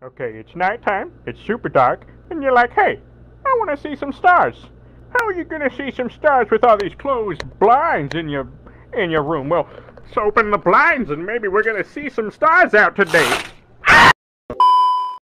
Okay, it's nighttime, it's super dark, and you're like, hey, I want to see some stars. How are you going to see some stars with all these closed blinds in your in your room? Well, let's open the blinds and maybe we're going to see some stars out today.